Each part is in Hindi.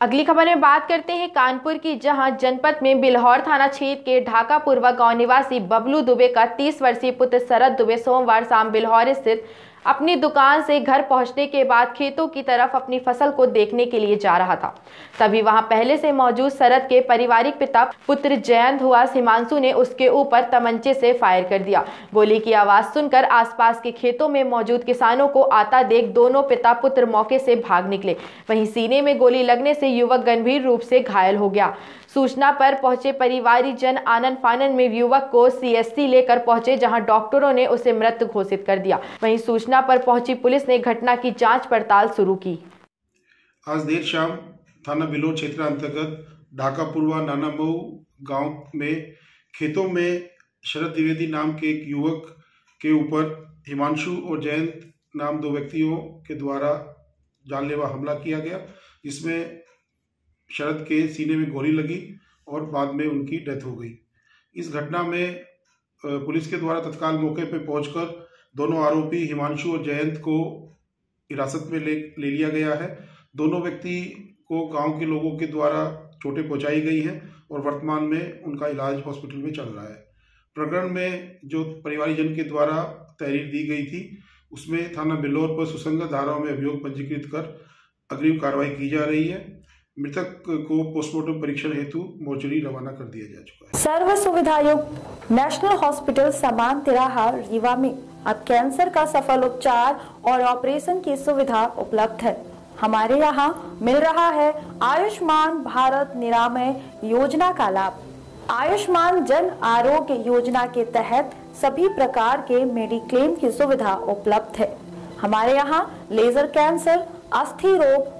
अगली खबर में बात करते हैं कानपुर की, जहाँ जनपद में बिलहौर थाना क्षेत्र के ढाका पूर्वा गाँव निवासी बबलू दुबे का 30 वर्षीय पुत्र शरद दुबे सोमवार शाम बिलहौर स्थित अपनी दुकान से घर पहुँचने के बाद खेतों की तरफ़ अपनी फ़सल को देखने के लिए जा रहा था। तभी वहाँ पहले से मौजूद शरद के पारिवारिक पिता, पुत्र जयंत हुआ। हिमांशु ने उसके ऊपर तमंचे से फायर कर दिया। गोली की आवाज़ सुनकर आसपास के खेतों में मौजूद किसानों को आता देख दोनों पिता, पुत्र मौके से भाग निकले। वहीं सीने में गोली लगने से युवक गंभीर रूप से घायल हो गया। सूचना पर पहुँचे परिवारी जन आनंद फानन में युवक को सीएससी लेकर पहुँचे, जहाँ डॉक्टरों ने उसे मृत घोषित कर दिया। वहीं सूचना पर पहुँची पुलिस ने घटना की जाँच पड़ताल शुरू की। आज देर शाम थाना बिलोर क्षेत्र अंतर्गत ढाका पूर्वा नाना मऊ गाँव में खेतों में शरद द्विवेदी नाम के एक युवक के ऊपर हिमांशु और जयंत नाम दो व्यक्तियों के द्वारा जानलेवा हमला किया गया इसमें शरद के सीने में गोली लगी और बाद में उनकी डेथ हो गई। इस घटना में पुलिस के द्वारा तत्काल मौके पर पहुंचकर दोनों आरोपी हिमांशु और जयंत को हिरासत में ले ले लिया गया है। दोनों व्यक्ति को गाँव के लोगों के द्वारा चोटें पहुंचाई गई हैं और वर्तमान में उनका इलाज हॉस्पिटल में चल रहा है। प्रकरण में जो परिवारीजन के द्वारा तहरीर दी गई थी, उसमें थाना बिल्लौर पर सुसंगत धाराओं में अभियोग पंजीकृत कर अग्रिम कार्रवाई की जा रही है। मृतक को पोस्टमार्टम परीक्षण हेतु मोर्चरी रवाना कर दिया जा चुका है। सर्व सुविधा युक्त नेशनल हॉस्पिटल समान तिराहा रीवा में। अब कैंसर का सफल उपचार और ऑपरेशन की सुविधा उपलब्ध है। हमारे यहाँ मिल रहा है आयुष्मान भारत निरामय योजना का लाभ। आयुष्मान जन आरोग्य योजना के तहत सभी प्रकार के मेडिक्लेम की सुविधा उपलब्ध है। हमारे यहाँ लेजर कैंसर, अस्थि रोग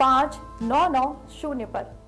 पाँच नौ नौ शून्य पर।